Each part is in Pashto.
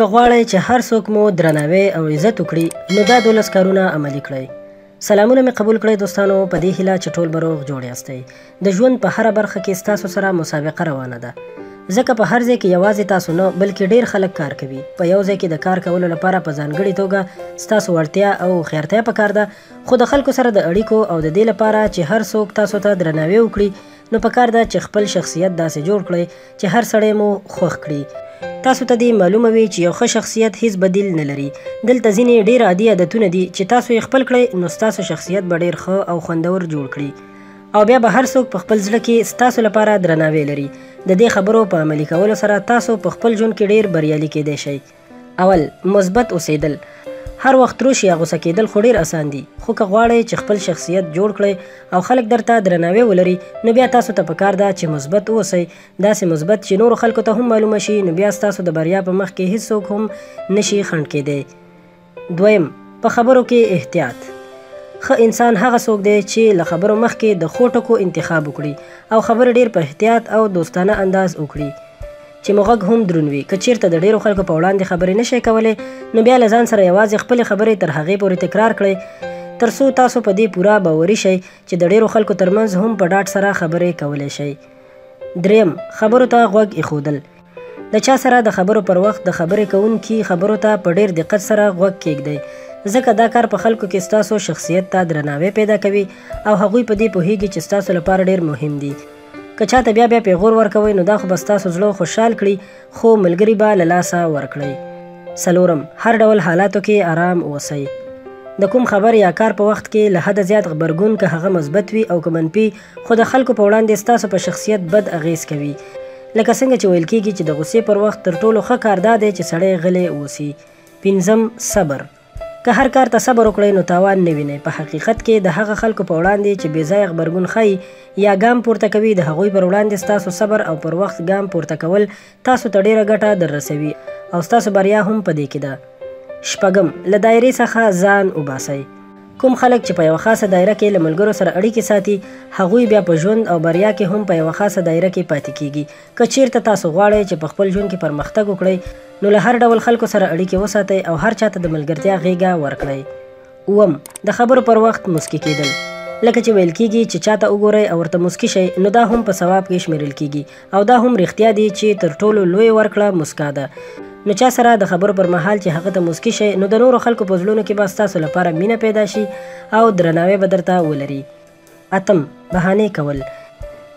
که غواړئ چې هر څوک مو درناوی او عزت وکړي نو دا دولس کارونه عملي کړئ سلامونه مې قبول کړئ دوستانو په دې هیله چې ټول به روغ جوړ یاستئ د ژوند په هره برخه کې ستاسو سره مسابقه روانه ده، ځکه په هر ځای کې یوازې تاسو نه، بلکې ډېر خلک کار کوي. په یو ځای کې د کار کولو لپاره په ځانګړې توګه ستاسو وړتیا او هوښیارتیا پکار ده، خو د خلکو سره د اړیکو او د دې لپاره چې هر څوک تاسو ته درناوی وکړي، نو پکار ده چې خپل شخصیت داسې جوړ کړئ چې هر سړی مو خوښ کړي. تاسو ته دې معلومه وي چې یو ښه شخصیت هېڅ بدیل نه لري. دلته ځینې ډېر عادي عادتونه دي، چې تاسو یې خپل کړئ، نو ستاسو شخصیت به ډېر ښه او خوندور جوړ کړي. او بیا به هر څوک په خپل زړه کې ستاسو لپاره درناوی لري د دې خبرو په عملي کولو سره تاسو په خپل ژوند کې ډیر بریالي کېدای شئ اول مثبت اوسېدل هر وخت تروش یا غوسه کېدل خو ډیر اسان دي خو که غواړئ چې خپل شخصیت جوړ کړئ او خلک درته درناوی ولري نو بیا تاسو ته پکار ده چې مثبت اوسئ داسې مثبت چې نورو خلکو ته هم معلومه شي نو بیا ستاسو د بریا په مخ کې هیڅوک هم نشي خنډ کېدی دویم، په خبرو کې احتیاط، ښه انسان هغه څوک دی چې له خبرو مخکې د ښو ټکو انتخاب وکړي او خبرې ډېر په احتیاط او دوستانه انداز وکړي چې مو غږ هم دروند وي. که چېرته د ډېرو خلکو په وړاندې خبرې نه شئ کولی، نو بیا له ځان سره یوازې خپلې خبرې تر هغې پورې تکرار کړئ، تر څو تاسو په دې پوره باوري شئ چې د ډېرو خلکو ترمنځ هم په ډاډ سره خبرې کولی شئ. دریم، خبرو ته غوږ ایښودل، د چا سره د خبرو پر وخت د خبرې کوونکي خبرو ته په ډېر دقت سره غوږ کېږدئ، ځکه دا کار په خلکو کې ستاسو شخصیت ته درناوی پیدا کوي او هغوی په دې پوهېږي چې ستاسو لپاره ډېر مهم دي. که چا ته بیا بیا پېغور ورکوئ، نو دا خو به ستاسو زړه خوشحال کړي، خو ملګري به له لاسه ورکړئ. څلورم، هر ډول حالاتو کې ارام اوسئ. د کوم خبر یا کار په وخت کې له حده زیات غبرګون، که هغه مثبت وي او که منفي، خو د خلکو په وړاندې ستاسو په شخصیت بد اغېز کوي. لکه څنګه چې ویل کېږي چې د غوسې پر وخت تر ټولو ښه کار دا دی چې سړی غلی اوسي. پنځم، صبر. که هر کار ته صبر وکړئ، نو تاوان نه وینئ. په حقیقت کې، د هغه خلکو په وړاندې چې بېځایه غبرګون ښيي یا ګام پورته کوي، د هغوی پر وړاندې ستاسو صبر او پر وخت ګام پورته کول تاسو ته ډېره ګټه در رسوي او ستاسو بریا هم په دې کې ده. شپږم، له دایرې څخه ځان وباسئ. کوم خلک چې په یوه خاصه دایره کې له ملګرو سره اړیکې ساتي، هغوی بیا په ژوند او بریا کې هم په یوه خاصه دایره کې پاتې کېږي. که چېرته تاسو غواړئ چې په خپل ژوند کې پرمختګ وکړئ، نو له هر ډول خلکو سره اړیکې وساتئ او هر چا ته د ملګرتیا غېږه ورکړئ. اووم، د خبرو پر وخت موسکی کېدل، لکه چې ویل کېږي چې چاته وګورئ او ورته موسکی شئ نو دا هم په ثواب کې شمېرل کېږي او دا هم رښتیا دي چې تر ټولو لویه ورکړه موسکا ده نو چا سره د خبرو پر مهال چې هغه ته موسکی شئ نو د نورو خلکو په زړونو کې به ستاسو لپاره مینه پیدا شي او درناوی به درته ولري. اتم، بهانې کول،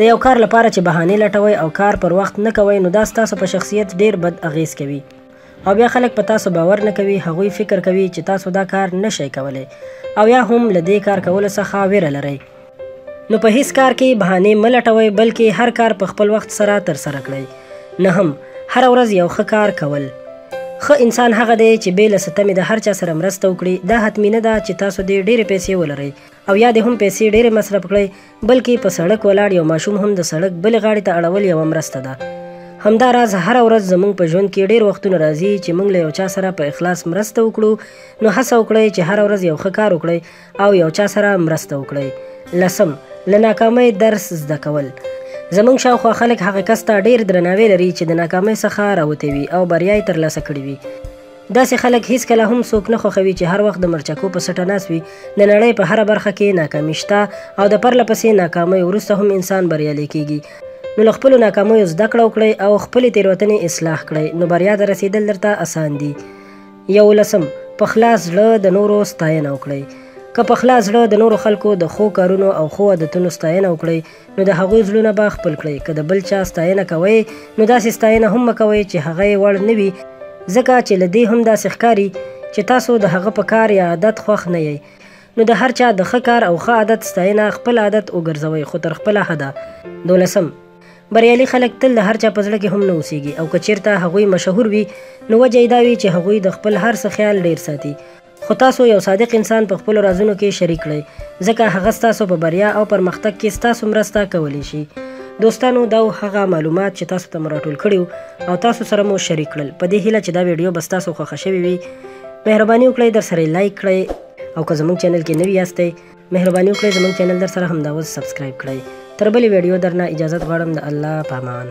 د یو کار لپاره چې بهانې لټوئ او کار پر وخت نه کوئ نو دا ستاسو په شخصیت ډېر بد اغېز کوي او بیا خلک په تاسو باور نه کوي، هغوی فکر کوي چې تاسو دا کار نه شئ کولی او یا هم له دې کار کولو څخه وېره لرئ. نو په هېڅ کار کې بهانې مه لټوئ بلکې هر کار په خپل وخت سره ترسره کړئ. نهم، هره ورځ یو ښه کار کول، ښه انسان هغه دی چې بې له ستمې د هر چا سره مرسته وکړي، دا حتمي نه ده چې تاسو دې ډېرې پیسې ولرئ او یا دې هم پیسې ډېرې مصرف کړئ، بلکې په سړک ولاړ یو ماشوم هم د سړک بلې غاړې ته اړول یوه مرسته ده. همدا راز هره ورځ زموږ په ژوند کې ډېر وختونه راځي چې موږ له یو چا سره په اخلاص مرسته وکړو، نو هڅه وکړئ چې هره ورځ یو ښه کار وکړئ او یو چا سره مرسته وکړئ. لسم، له ناکامۍ درس زده کول. زموږ شاوخوا خلک هغه کس ته ډېر درناوی لري چې د ناکامۍ څخه راوتی وي او بریا یې ترلاسه کړې وي. داسې خلک هیڅکله هم څوک نه خوښوي چې هر وخت د مرچکو په سټه ناست وي. د نړۍ په هره برخه کې ناکامي شته او د پرله پسې ناکامیو وروسته هم انسان بریالی کېږي. نو له خپلو ناکامیو زده کړه وکړئ او خپلې تېروتنې اصلاح کړئ، نو بریا ته رسېدل درته اسان دي. یوولسم، په خلاص زړه د نورو ستاینه وکړئ. که په خلاص زړه د نورو خلکو د ښو کارونو او ښو عادتونو ستاینه وکړئ، نو د هغوی زړونه به خپل کړئ که د بل چا ستاینه کوئ نو داسې ستاینه هم مه کوئ چې هغه یې وړ نه وي ځکه چې له دې هم داسې ښکاري چې تاسو د هغه په کار یا عادت خوښ نه یئ نو د هر چا د ښه کار او ښه عادت ستاینه خپل عادت وګرځوئ خو تر خپله حده دولسم بریالي خلک تل د هر چا په زړه کې هم نه اوسېږي او که چېرته هغوی مشهور وي نو وجه یې دا وي چې هغوی د خپل هر څه خیال ډېر ساتي خو تاسو یو صادق انسان په خپلو رازونو کې شریک کړئ ځکه هغه ستاسو په بریا او پرمختګ کې ستاسو مرسته کولی شي دوستانو دا هغه معلومات چې تاسو ته مو راټول کړي او تاسو سره مو شریک کړل په دې هیله چې دا ویډیو به ستاسو خوښه شوې وي مهرباني وکړئ در سره لایک کړئ او که زموږ چینل کې نوي یاستئ مهرباني وکړئ زموږ چینل در سره همدا اوس سبسکرایب کړئ تر بلې ویډیو درنه اجازت غواړم د الله پامان